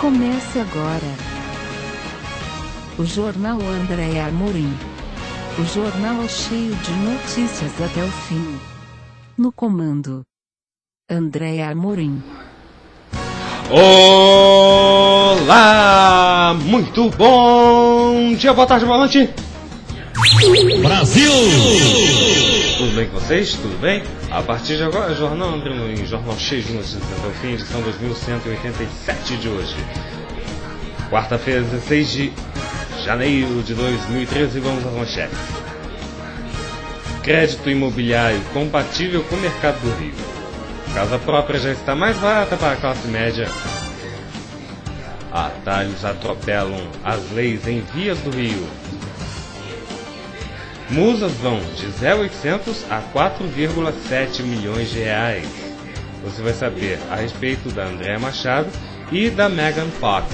Comece agora. O Jornal André Amorim. O jornal é cheio de notícias até o fim. No comando. André Amorim. Olá! Muito bom dia, boa tarde, boa noite. Brasil! Tudo bem com vocês? Tudo bem? A partir de agora, Jornal André Amorim, jornal de notícias até o fim, edição 2187 de hoje. Quarta-feira, 16 de janeiro de 2013, vamos às manchetes. Crédito imobiliário compatível com o mercado do Rio. Casa própria já está mais barata para a classe média. Atalhos atropelam as leis em vias do Rio. Musas vão de 0,800 a 4,7 milhões de reais. Você vai saber a respeito da Andréa Machado e da Megan Fox.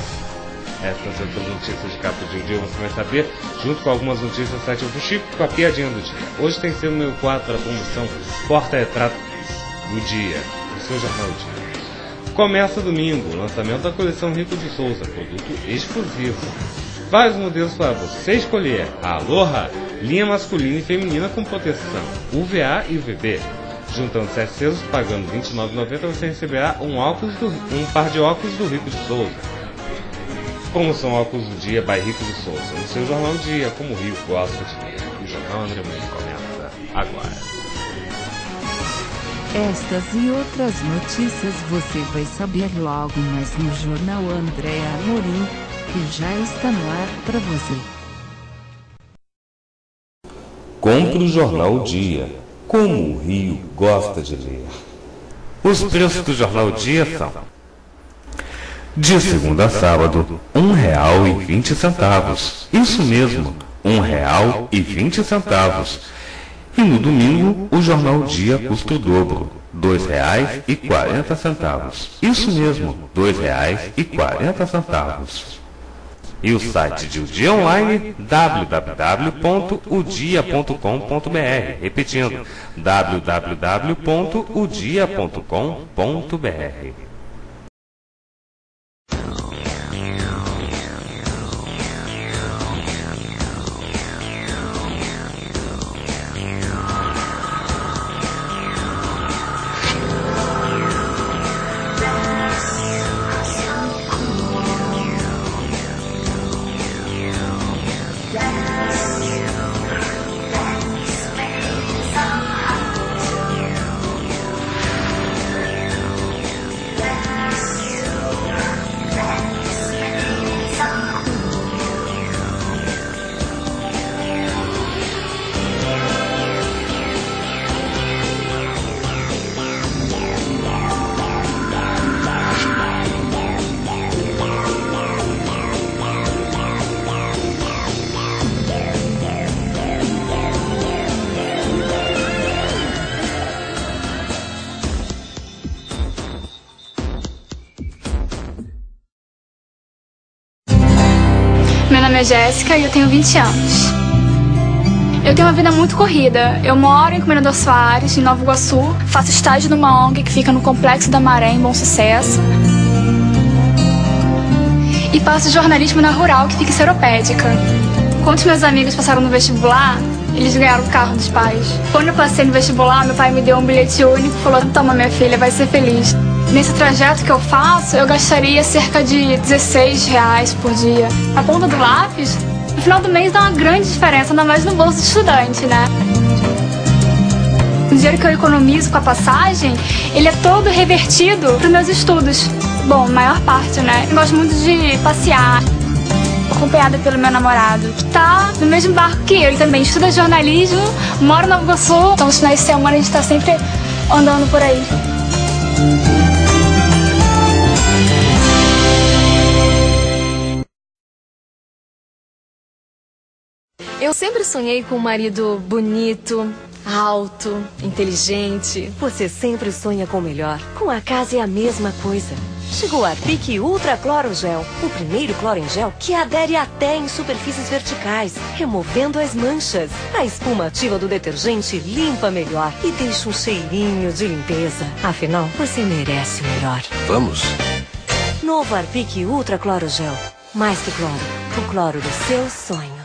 Essas outras notícias de capa de um dia você vai saber, junto com algumas notícias do site do com a piadinha do dia. Hoje tem sido meu quadro da promoção Porta-Retrato do Dia, do seu Jornal do Dia. Começa domingo, lançamento da coleção Rico de Souza, produto exclusivo. Vários modelos para você escolher. A Aloha, linha masculina e feminina com proteção, UVA e UVB. Juntando 7 selos, pagando R$ 29,90, você receberá um, óculos do, um par de óculos do Rico de Souza. Promoção Óculos do Dia by Rico de Souza. No seu Jornal Dia, como o Rio gosta de ler. O Jornal André Mendes começa agora. Estas e outras notícias você vai saber logo mais no Jornal André Amorim, que já está no ar para você. Compre o jornal Dia, como o Rio gosta de ler. Os preços do jornal Dia são: de segunda a sábado, vinte centavos. Isso mesmo, um real e vinte centavos. No domingo, o jornal Dia custa o dobro, quarenta centavos. Isso mesmo, dois reais e o site de O Dia Online, www.udia.com.br. Repetindo, www.udia.com.br. nome é Jéssica e eu tenho 20 anos. Eu tenho uma vida muito corrida. Eu moro em Comendador Soares, em Nova Iguaçu. Faço estágio numa ONG que fica no Complexo da Maré, em Bom Sucesso. E faço jornalismo na Rural, que fica em Seropédica. Quando os meus amigos passaram no vestibular, eles ganharam o carro dos pais. Quando eu passei no vestibular, meu pai me deu um bilhete único e falou: Toma, minha filha, vai ser feliz. Nesse trajeto que eu faço, eu gastaria cerca de 16 reais por dia. A ponta do lápis, no final do mês dá uma grande diferença, ainda mais no bolso de estudante, né? O dinheiro que eu economizo com a passagem, ele é todo revertido para os meus estudos. Bom, maior parte, né? Eu gosto muito de passear, acompanhada pelo meu namorado, que tá no mesmo barco que eu. Ele também estuda jornalismo, mora no Nova Iguaçu, então nos finais de semana a gente tá sempre andando por aí. Sempre sonhei com um marido bonito, alto, inteligente. Você sempre sonha com o melhor. Com a casa é a mesma coisa. Chegou a Arpic Ultra Cloro Gel, o primeiro cloro em gel que adere até em superfícies verticais, removendo as manchas. A espuma ativa do detergente limpa melhor e deixa um cheirinho de limpeza. Afinal, você merece o melhor. Vamos. Novo Arpique Ultra Cloro Gel. Mais que cloro, o cloro dos seus sonhos.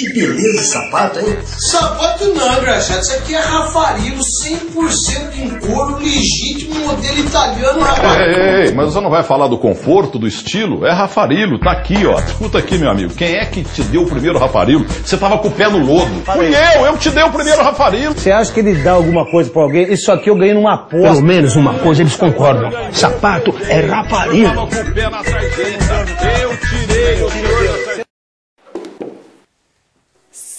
Que beleza de sapato, hein? Sapato não, engraxado. Isso aqui é Rafarilo, 100% em couro, legítimo, modelo italiano, rapaz. Ei, ei, mas você não vai falar do conforto, do estilo? É Rafarilo, tá aqui, ó. Escuta aqui, meu amigo. Quem é que te deu o primeiro Rafarilo? Você tava com o pé no lodo. Fui eu, eu te dei o primeiro Rafarilo. Você acha que ele dá alguma coisa pra alguém? Isso aqui eu ganhei numa aposta. Pelo menos uma coisa eles concordam. Sapato é Rafarilo. Tava com o pé na. Eu tirei, eu tirei.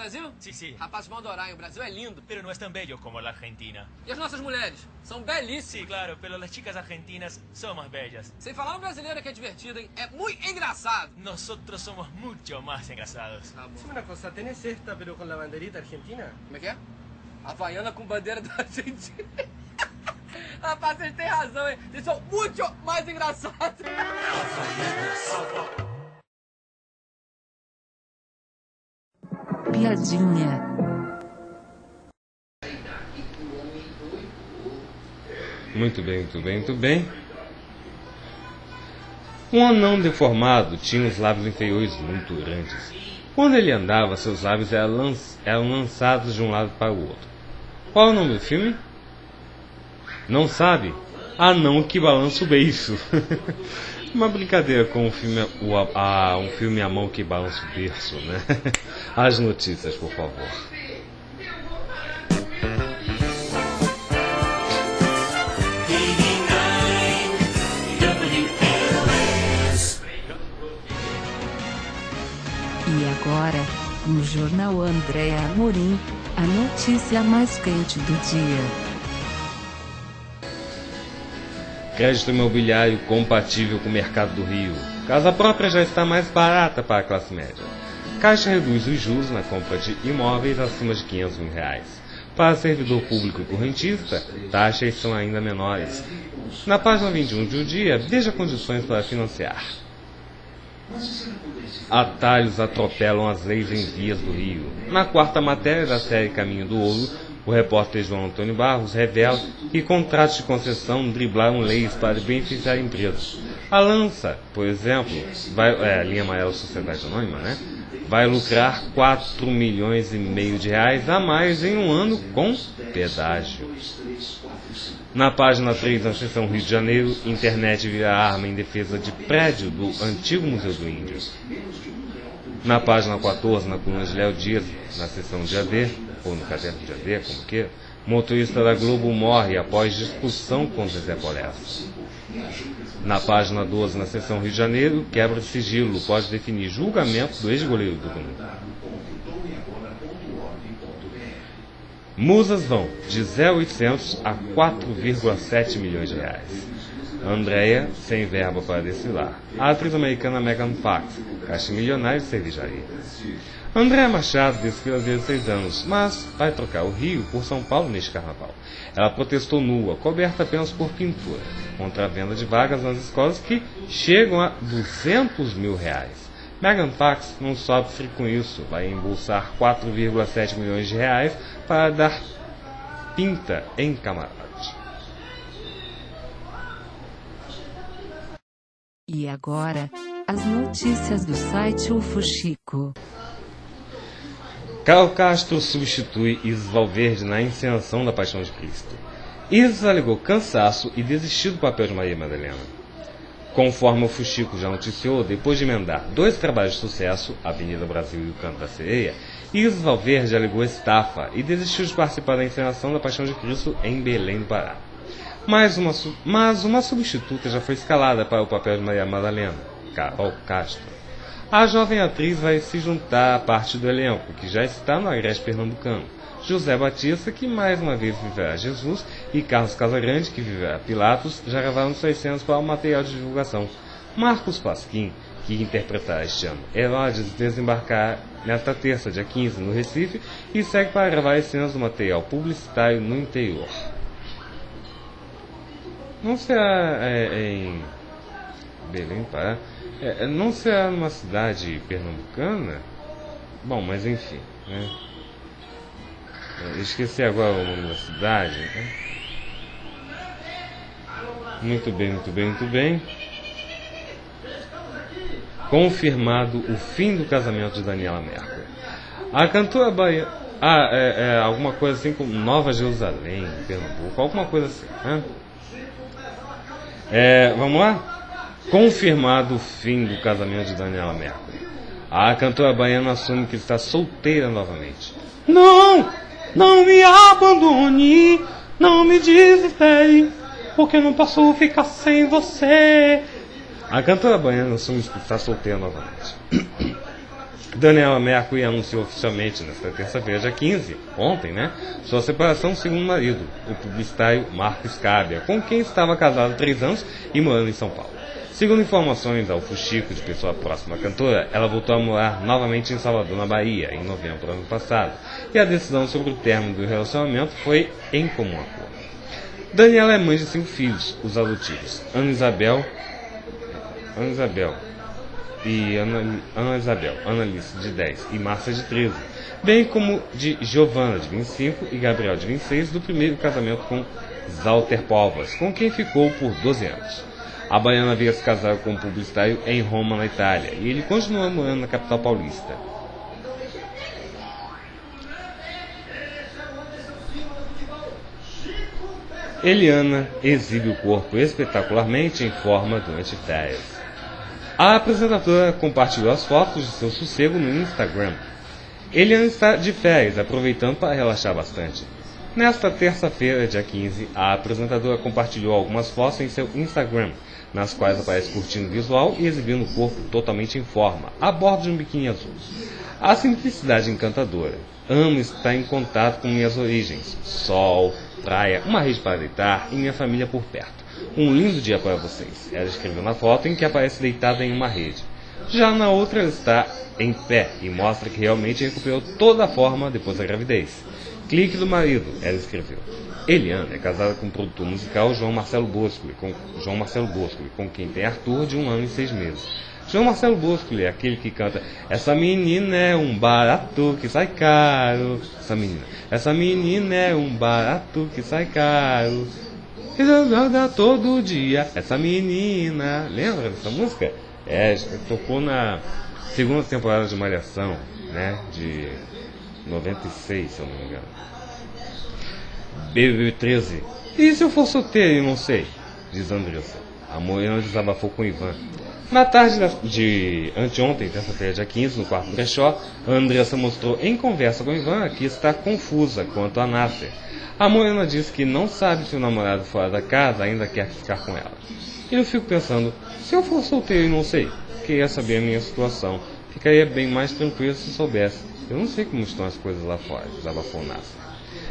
Brasil? Sim, sim. Rapazes vão adorar, o Brasil é lindo. Pero no es tan bello como la Argentina. E as nossas mulheres? São belíssimas. Sí, claro, pero las chicas argentinas son más bellas. Sem falar um brasileiro que é divertido, hein? É muito engraçado. Nosotros somos mucho más engrasados. Tá bom. Dime una cosa, ¿tenés esta pero con la banderita argentina? Como é que é? Havaiana com bandeira da Argentina. Rapaz, vocês têm razão, hein? Vocês são muito mais engraçados. Piadinha. Muito bem, muito bem, muito bem. Um anão deformado tinha os lábios inferiores muito grandes. Quando ele andava, seus lábios eram, lan eram lançados de um lado para o outro. Qual é o nome do filme? Não sabe? Anão que balança o beiço. Uma brincadeira com um filme, o, a, um filme à mão que balança o berço, né? As notícias, por favor. E agora, no Jornal Andréa Amorim, a notícia mais quente do dia. Crédito imobiliário compatível com o mercado do Rio. Casa própria já está mais barata para a classe média. Caixa reduz os juros na compra de imóveis acima de 500 mil reais. Para servidor público e correntista, taxas são ainda menores. Na página 21 de O Dia, veja condições para financiar. Atalhos atropelam as leis em vias do Rio. Na quarta matéria da série Caminho do Ouro, o repórter João Antônio Barros revela que contratos de concessão driblaram leis para beneficiar empresas. A Lança, por exemplo, vai, é, a linha amarela Sociedade Anônima, né? Vai lucrar 4 milhões e meio de reais a mais em um ano com pedágio. Na página 3, na seção Rio de Janeiro, internet vira arma em defesa de prédio do antigo Museu do Índio. Na página 14, na coluna de Léo Dias, na seção de AD, no caderno de como que, motorista da Globo morre após discussão com Zezé Polessa. Na página 12, na seção Rio de Janeiro, quebra de sigilo pode definir julgamento do ex-goleiro do Grêmio. Musas vão de 0,800 a 4,7 milhões de reais. Andrea, sem verba para desfilar. A atriz americana Megan Fox, caixa milionário de cervejaria. Andréa Machado desfila há 16 anos, mas vai trocar o Rio por São Paulo neste carnaval. Ela protestou nua, coberta apenas por pintura, contra a venda de vagas nas escolas que chegam a 200 mil reais. Megan Fox não sofre com isso, vai embolsar 4,7 milhões de reais para dar pinta em camarote. E agora, as notícias do site UFO Chico. Carl Castro substitui Isis Valverde na encenação da Paixão de Cristo. Isis alegou cansaço e desistiu do papel de Maria Madalena. Conforme o Fuxico já noticiou, depois de emendar dois trabalhos de sucesso, Avenida Brasil e o Canto da Sereia, Isis Valverde alegou estafa e desistiu de participar da encenação da Paixão de Cristo em Belém do Pará. Mas uma, mas uma substituta já foi escalada para o papel de Maria Madalena, Carol Castro. A jovem atriz vai se juntar à parte do elenco, que já está no Agreste Pernambucano. José Batista, que mais uma vez viverá Jesus, e Carlos Casagrande, que vive a Pilatos, já gravaram suas cenas para o material de divulgação. Marcos Pasquim, que interpretará este ano Herodes, desembarcar nesta terça, dia 15, no Recife, e segue para gravar as cenas do material publicitário no interior. Não será é, é em Belém, Pará? É, não será numa cidade pernambucana? Bom, mas enfim, né? Esqueci agora o nome da cidade. Né? Muito bem, muito bem, muito bem. Confirmado o fim do casamento de Daniela Mercury. A cantora baiana. Ah, é, é, alguma coisa assim como Nova Jerusalém, Pernambuco, alguma coisa assim, né? É, vamos lá? Confirmado o fim do casamento de Daniela Mercury. A cantora baiana assume que está solteira novamente. Não! Não me abandone! Não me desespere! Porque não posso ficar sem você! A cantora baiana assume que está solteira novamente. Daniela Mercury anunciou oficialmente nesta terça-feira, dia 15, ontem, né, sua separação segundo o marido, o publicitário Marcos Scabia, com quem estava casado há três anos e morando em São Paulo. Segundo informações ao Fuxico de pessoa próxima à cantora, ela voltou a morar novamente em Salvador, na Bahia, em novembro do ano passado, e a decisão sobre o término do relacionamento foi em comum acordo. Daniela é mãe de cinco filhos, os adotivos, Ana Isabel, Ana Isabel e Ana, Ana Isabel, Ana Alice, de 10, e Márcia, de 13, bem como de Giovana, de 25, e Gabriel, de 26, do primeiro casamento com Zalter Povas, com quem ficou por 12 anos. A baiana havia se casado com um publicitário em Roma, na Itália, e ele continua morando na capital paulista. Eliana exibe o corpo espetacularmente em forma durante férias. A apresentadora compartilhou as fotos de seu sossego no Instagram. Eliana está de férias, aproveitando para relaxar bastante. Nesta terça-feira, dia 15, a apresentadora compartilhou algumas fotos em seu Instagram, nas quais aparece curtindo o visual e exibindo o corpo totalmente em forma, a bordo de um biquíni azul. A simplicidade encantadora. Amo estar em contato com minhas origens. Sol, praia, uma rede para deitar e minha família por perto. Um lindo dia para vocês. Ela escreveu na foto em que aparece deitada em uma rede. Já na outra ela está em pé e mostra que realmente recuperou toda a forma depois da gravidez. Clique do marido, ela escreveu. Eliana é casada com o produtor musical João Marcelo Bosco, com João Marcelo Bosco, com quem tem Arthur de um ano e seis meses. João Marcelo Bosco é aquele que canta Essa menina é um barato que sai caro. Essa menina. Essa menina é um barato que sai caro. Anda todo dia. Essa menina. Lembra dessa música? É, tocou na segunda temporada de Malhação, né? De 96, se eu não me engano. BB13. E se eu for solteiro e não sei? Diz Andressa. A Morena desabafou com Ivan. Na tarde de anteontem, terça-feira, dia 15, no quarto brechó, a Andressa mostrou em conversa com Ivan que está confusa quanto a Nasser. A Morena disse que não sabe se o namorado fora da casa ainda quer ficar com ela. E eu fico pensando, se eu for solteiro e não sei, queria saber a minha situação. Ficaria bem mais tranquilo se soubesse. Eu não sei como estão as coisas lá fora, desabafou Nasser.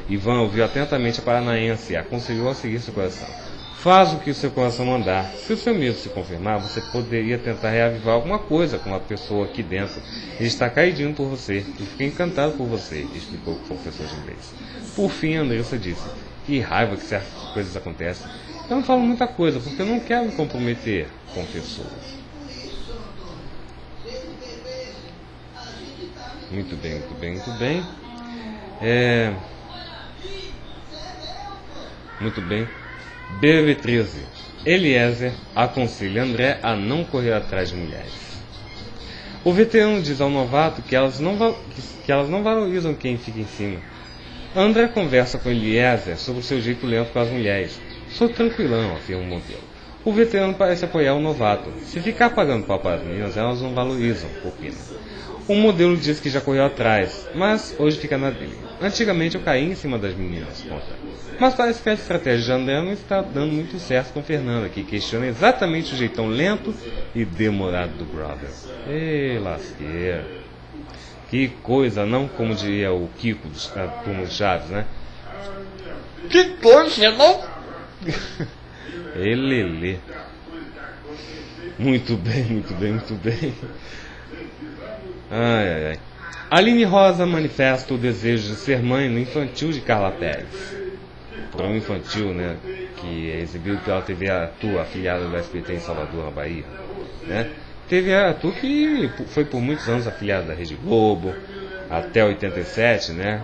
Ivan ouviu atentamente a paranaense e aconselhou a seguir seu coração. Faz o que o seu coração mandar. Se o seu medo se confirmar, você poderia tentar reavivar alguma coisa com uma pessoa aqui dentro. Ele está caidinho por você e fica encantado por você, explicou o professor de inglês. Por fim, Andressa disse: Que raiva que certas coisas acontecem. Eu não falo muita coisa porque eu não quero me comprometer com pessoas. Muito bem, muito bem, muito bem. É... Muito bem. BB13. Eliezer aconselha André a não correr atrás de mulheres. O veterano diz ao novato que elas não, que elas não valorizam quem fica em cima. André conversa com Eliezer sobre o seu jeito lento com as mulheres. Sou tranquilão, afirma o modelo. O veterano parece apoiar o novato. Se ficar pagando pau para as meninas, elas não valorizam, opina. O modelo diz que já correu atrás, mas hoje fica na dele. Antigamente eu caí em cima das meninas, conta. Mas parece que a estratégia de André não está dando muito certo com Fernanda, que questiona exatamente o jeitão lento e demorado do brother. Ei, lasqueira. Que coisa, não como diria o Kiko dos Turma Chaves, né? Que coisa, não? Elele. Muito bem, muito bem, muito bem. Ai, ai, ai. Aline Rosa manifesta o desejo de ser mãe no infantil de Carla Pérez. Programa infantil, né? Que é exibido pela TV Atu, afiliada do SBT em Salvador, na Bahia. Né? TV Atu que foi por muitos anos afiliada da Rede Globo, até 87, né?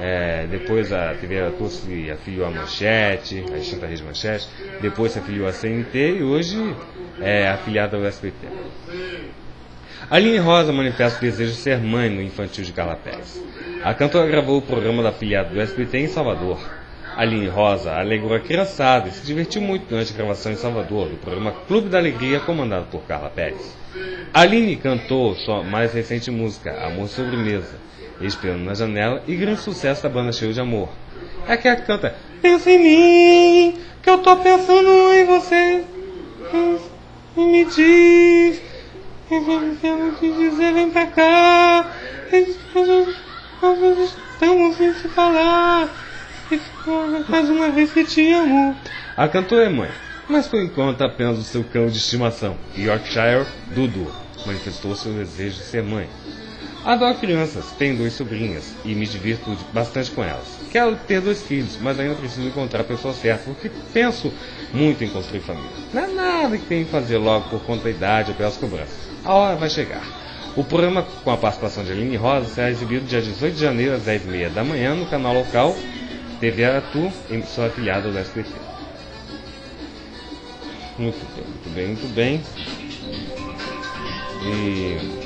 É, depois a TV Atu se afiliou à Manchete, a extinta Rede Manchete, depois se afiliou à CNT e hoje é afiliada ao SBT. Aline Rosa manifesta o desejo de ser mãe no infantil de Carla Pérez. A cantora gravou o programa da afiliada do SBT em Salvador. Aline Rosa alegrou a criançada e se divertiu muito durante a gravação em Salvador do programa Clube da Alegria, comandado por Carla Pérez. Aline cantou sua mais recente música, Amor Sobremesa, Esperando na Janela e grande sucesso da banda Cheio de Amor. É aquela que canta Pensa em mim, que eu tô pensando em você. Me diz, eu te dizer, vem pra cá. Estamos sem se falar. Mais uma vez que te amo. A cantora é mãe, mas por enquanto apenas o seu cão de estimação, Yorkshire Dudu, manifestou seu desejo de ser mãe. Adoro crianças, tenho duas sobrinhas e me divirto bastante com elas. Quero ter dois filhos, mas ainda preciso encontrar a pessoa certa, porque penso muito em construir família. Não é nada que tenho que fazer logo por conta da idade ou pelas cobranças. A hora vai chegar. O programa, com a participação de Aline Rosa, será exibido dia 18 de janeiro às 10h30 da manhã no canal local TV Aratu, emissora afiliada do SBT. Muito bem, muito bem, muito bem. E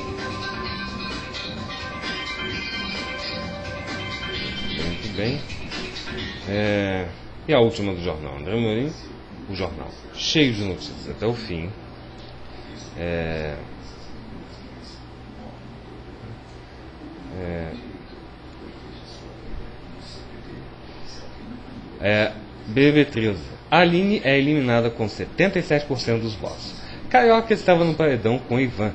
Muito bem. É, e a última do jornal André Morim, o jornal cheio de notícias até o fim. É, é, é, BB13. Aline é eliminada com 77% dos votos. Carioca estava no paredão com Ivan.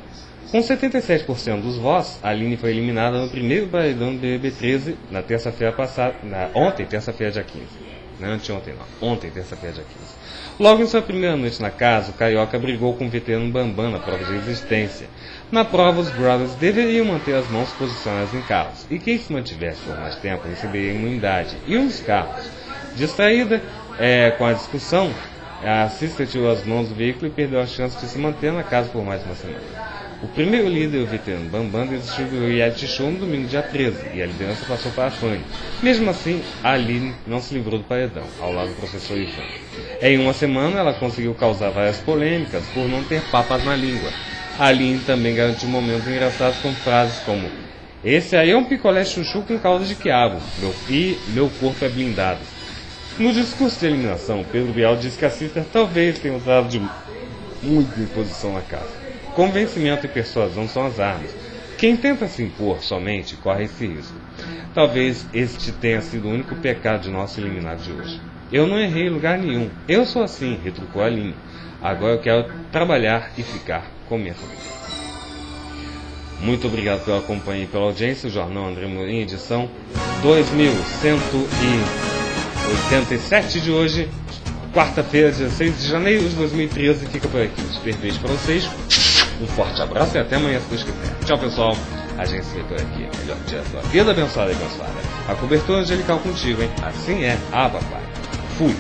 Com 77% dos votos, Aline foi eliminada no primeiro paredão do BBB 13 na terça-feira passada, na, ontem, terça-feira dia 15. Não é anteontem não, ontem, terça-feira dia 15. Logo em sua primeira noite na casa, o Carioca brigou com o veterano Bambam na prova de resistência. Na prova, os brothers deveriam manter as mãos posicionadas em carros, e quem se mantivesse por mais tempo receberia imunidade. E dos carros, distraída é, com a discussão, a Sister tirou as mãos do veículo e perdeu a chance de se manter na casa por mais uma semana. O primeiro líder, o veterano Bambam, desistiu do reality show no domingo dia 13 e a liderança passou para a Fanny. Mesmo assim, a Aline não se livrou do paredão, ao lado do professor Ivan. Em uma semana, ela conseguiu causar várias polêmicas por não ter papas na língua. A Aline também garantiu momentos engraçados com frases como Esse aí é um picolé chuchu com calda de quiabo, meu, e meu corpo é blindado. No discurso de eliminação, Pedro Bial disse que a Sister talvez tenha usado de muita imposição na casa. Convencimento e persuasão são as armas. Quem tenta se impor somente corre esse risco. Talvez este tenha sido o único pecado de nosso eliminado de hoje. Eu não errei em lugar nenhum. Eu sou assim, retrucou a Aline. Agora eu quero trabalhar e ficar com minha família. Muito obrigado pela companhia e pela audiência. O Jornal André Mourinho, edição 2187 de hoje, quarta-feira, 16 de janeiro de 2013. Fica por aqui. Super beijo para vocês. Um forte abraço e até amanhã, se Deus quiser. Tchau, pessoal. A gente se vê por aqui. Melhor dia sua vida abençoada e abençoada. A cobertura angelical contigo, hein? Assim é. Ah, papai. Fui.